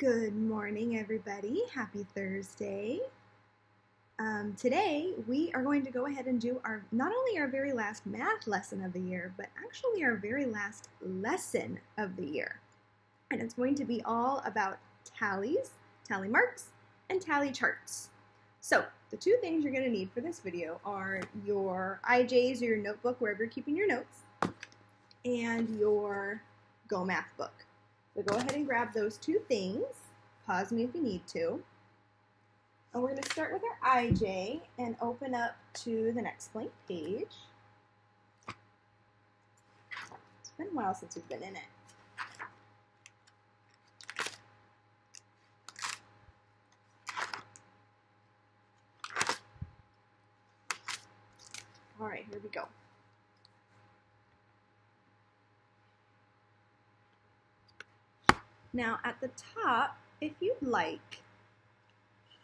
Good morning, everybody. Happy Thursday. Um, today, we are going to go ahead and do our not only our very last math lesson of the year, but actually our very last lesson of the year. And it's going to be all about tallies, tally marks, and tally charts. So, the two things you're going to need for this video are your IJs or your notebook, wherever you're keeping your notes, and your Go Math book. So go ahead and grab those two things. Pause me if you need to. And we're going to start with our IJ and open up to the next blank page. It's been a while since we've been in it. All right, here we go. Now at the top, if you'd like,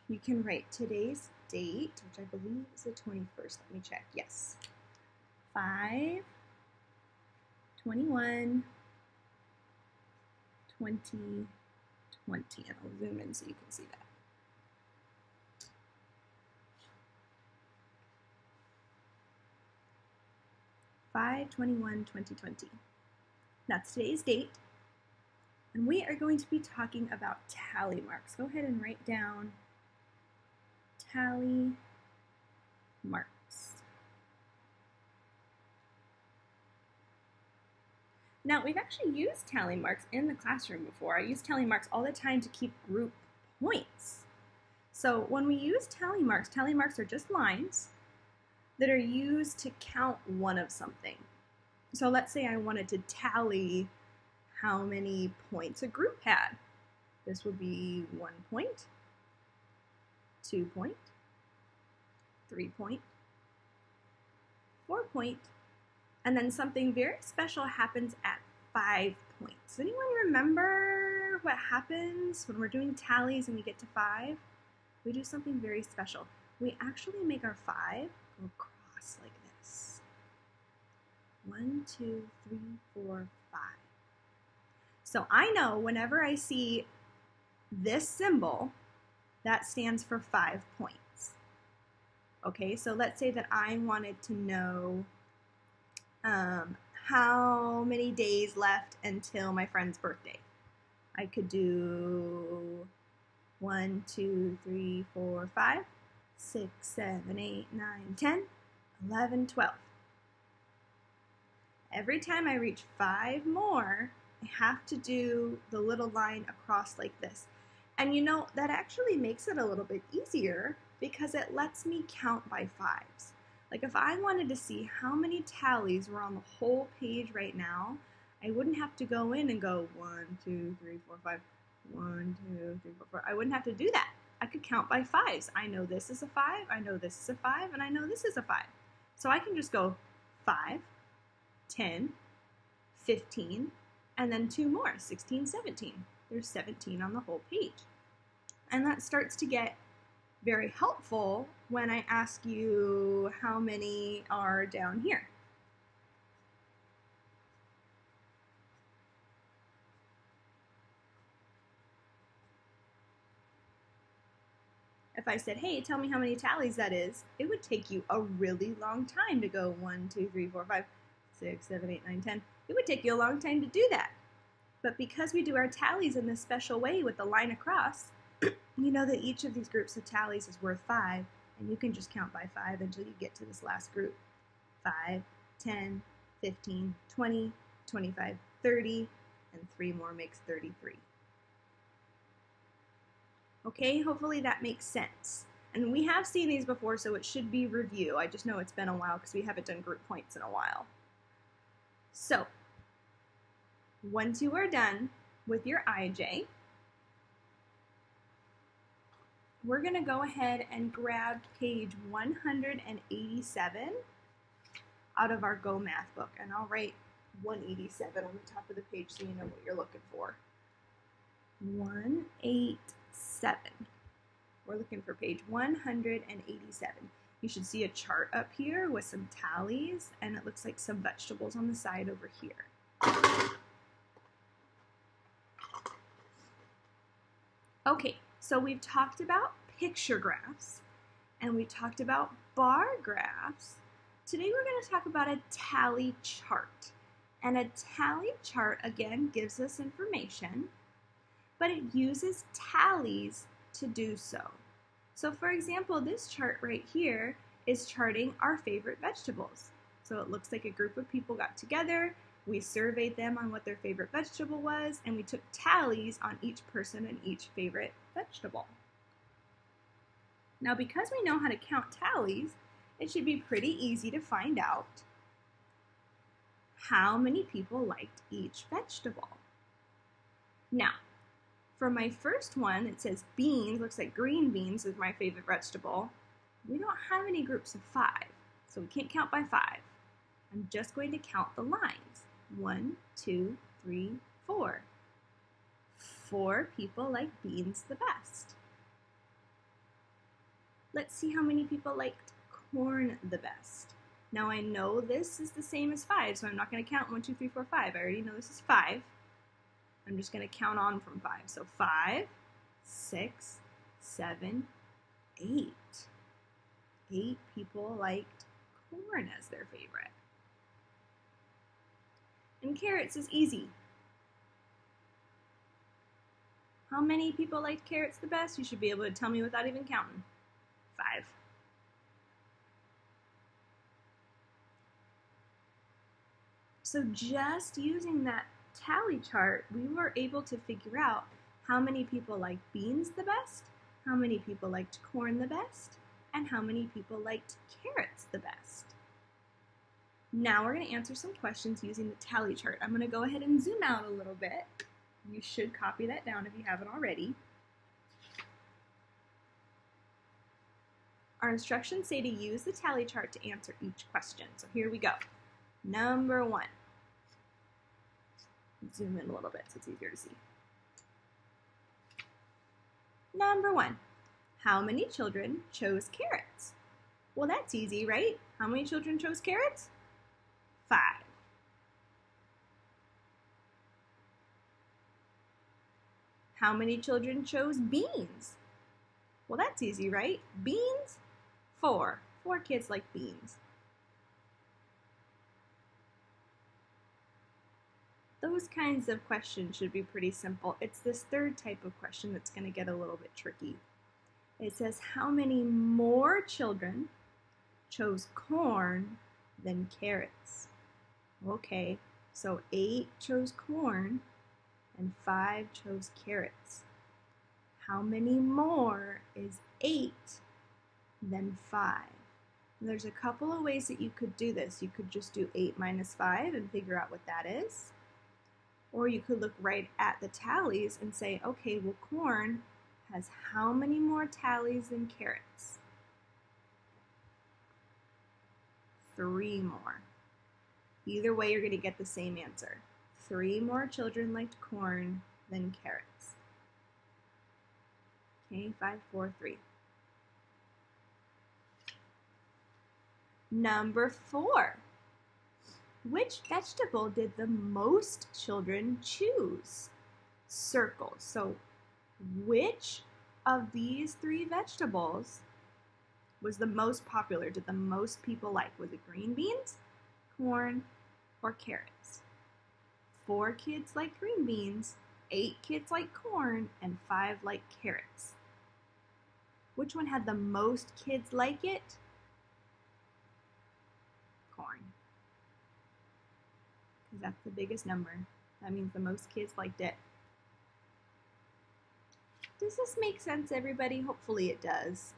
you can write today's date, which I believe is the 21st. Let me check. Yes. 5, 21, 20, 20. And I'll zoom in so you can see that. Five twenty-one twenty twenty. That's today's date. And we are going to be talking about tally marks. Go ahead and write down tally marks. Now, we've actually used tally marks in the classroom before. I use tally marks all the time to keep group points. So when we use tally marks, tally marks are just lines that are used to count one of something. So let's say I wanted to tally how many points a group had. This would be one point, two point, three point, four point, and then something very special happens at five points. Anyone remember what happens when we're doing tallies and we get to five? We do something very special. We actually make our five go across like this. One, two, three, four, five. So I know whenever I see this symbol, that stands for five points. Okay, so let's say that I wanted to know um, how many days left until my friend's birthday. I could do one, two, three, four, five, six, seven, eight, nine, ten, eleven, twelve. Every time I reach five more, I have to do the little line across like this. And you know, that actually makes it a little bit easier because it lets me count by fives. Like if I wanted to see how many tallies were on the whole page right now, I wouldn't have to go in and go one, two, three, four, five, one, two, three, four, four. I wouldn't have to do that. I could count by fives. I know this is a five, I know this is a five, and I know this is a five. So I can just go five, 10, 15, and then two more 16 17 there's 17 on the whole page and that starts to get very helpful when I ask you how many are down here. If I said, hey, tell me how many tallies that is, it would take you a really long time to go 1, 2, 3, 4, 5, 6, 7, 8, 9, 10. It would take you a long time to do that. But because we do our tallies in this special way with the line across, you know that each of these groups of tallies is worth 5, and you can just count by 5 until you get to this last group. 5, 10, 15, 20, 25, 30, and 3 more makes 33. Okay, hopefully that makes sense. And we have seen these before, so it should be review. I just know it's been a while because we haven't done group points in a while. So, once you are done with your IJ, we're going to go ahead and grab page 187 out of our Go Math book. And I'll write 187 on the top of the page so you know what you're looking for. 187. We're looking for page 187. You should see a chart up here with some tallies, and it looks like some vegetables on the side over here. Okay, so we've talked about picture graphs and we've talked about bar graphs. Today we're going to talk about a tally chart. And a tally chart, again, gives us information, but it uses tallies to do so. So for example, this chart right here is charting our favorite vegetables. So it looks like a group of people got together, we surveyed them on what their favorite vegetable was, and we took tallies on each person and each favorite vegetable. Now because we know how to count tallies, it should be pretty easy to find out how many people liked each vegetable. Now, for my first one, it says beans, looks like green beans is my favorite vegetable. We don't have any groups of five, so we can't count by five. I'm just going to count the lines. One, two, three, four. Four people like beans the best. Let's see how many people liked corn the best. Now I know this is the same as five, so I'm not going to count one, two, three, four, five. I already know this is five. I'm just going to count on from five. So five, six, seven, eight. Eight people liked corn as their favorite. And carrots is easy. How many people liked carrots the best? You should be able to tell me without even counting. Five. So just using that tally chart, we were able to figure out how many people liked beans the best, how many people liked corn the best, and how many people liked carrots the best. Now we're going to answer some questions using the tally chart. I'm going to go ahead and zoom out a little bit. You should copy that down if you haven't already. Our instructions say to use the tally chart to answer each question. So here we go. Number one. Zoom in a little bit so it's easier to see. Number one. How many children chose carrots? Well, that's easy, right? How many children chose carrots? Five. How many children chose beans? Well, that's easy, right? Beans? Four. Four kids like beans. Those kinds of questions should be pretty simple. It's this third type of question that's going to get a little bit tricky. It says, how many more children chose corn than carrots? Okay, so eight chose corn and five chose carrots. How many more is eight than 5. And there's a couple of ways that you could do this. You could just do 8 minus 5 and figure out what that is. Or you could look right at the tallies and say, okay, well, corn has how many more tallies than carrots? Three more. Either way, you're going to get the same answer. Three more children liked corn than carrots. Okay, five, four, three. Number four. Which vegetable did the most children choose? Circles. So, which of these three vegetables was the most popular? Did the most people like? Was it green beans, corn, or carrots? Four kids like green beans, eight kids like corn, and five like carrots. Which one had the most kids like it? corn. Because that's the biggest number. That means the most kids liked it. Does this make sense, everybody? Hopefully it does.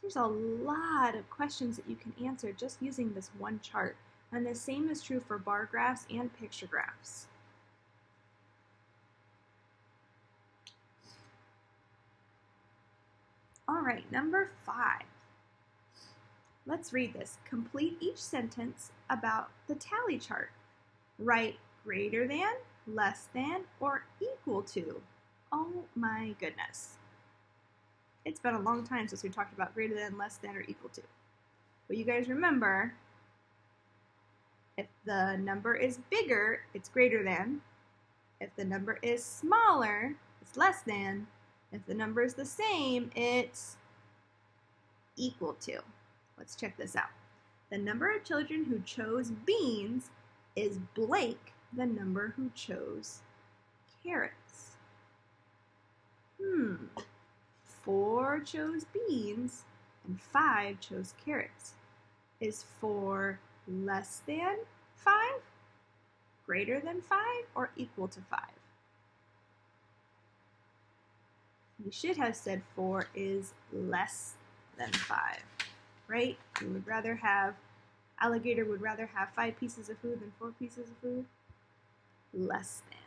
There's a lot of questions that you can answer just using this one chart. And the same is true for bar graphs and picture graphs. All right, number five. Let's read this. Complete each sentence about the tally chart. Write greater than, less than, or equal to. Oh my goodness. It's been a long time since we talked about greater than, less than, or equal to. But you guys remember, if the number is bigger, it's greater than. If the number is smaller, it's less than. If the number is the same, it's equal to. Let's check this out. The number of children who chose beans is blank the number who chose carrots. Hmm. Four chose beans and five chose carrots. Is four less than five, greater than five, or equal to five? You should have said four is less than five, right? You would rather have, alligator would rather have five pieces of food than four pieces of food. Less than.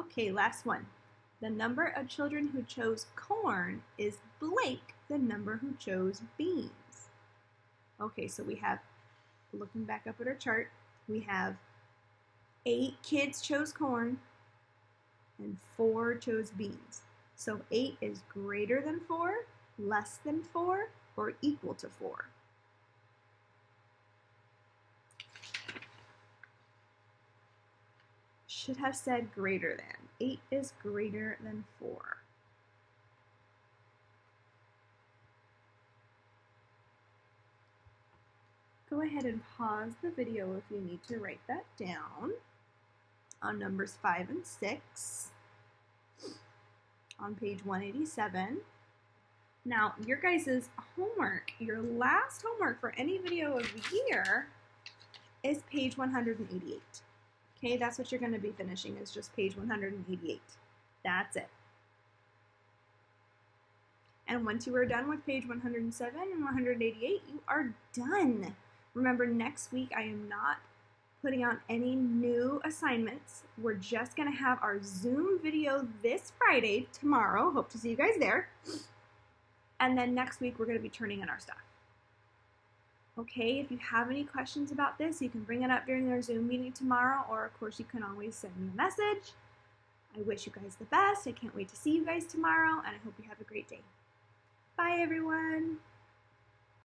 Okay, last one. The number of children who chose corn is blank the number who chose beans. Okay, so we have, looking back up at our chart, we have eight kids chose corn and four chose beans. So eight is greater than four, less than four, or equal to four. Should have said greater than. 8 is greater than 4. Go ahead and pause the video if you need to write that down on numbers 5 and 6 on page 187. Now, your guys' homework, your last homework for any video of the year is page 188. Okay, that's what you're going to be finishing is just page 188. That's it. And once you are done with page 107 and 188, you are done. Remember, next week I am not putting out any new assignments. We're just going to have our Zoom video this Friday, tomorrow. Hope to see you guys there. And then next week we're going to be turning in our stuff. Okay, if you have any questions about this, you can bring it up during our Zoom meeting tomorrow, or of course, you can always send me a message. I wish you guys the best. I can't wait to see you guys tomorrow, and I hope you have a great day. Bye, everyone.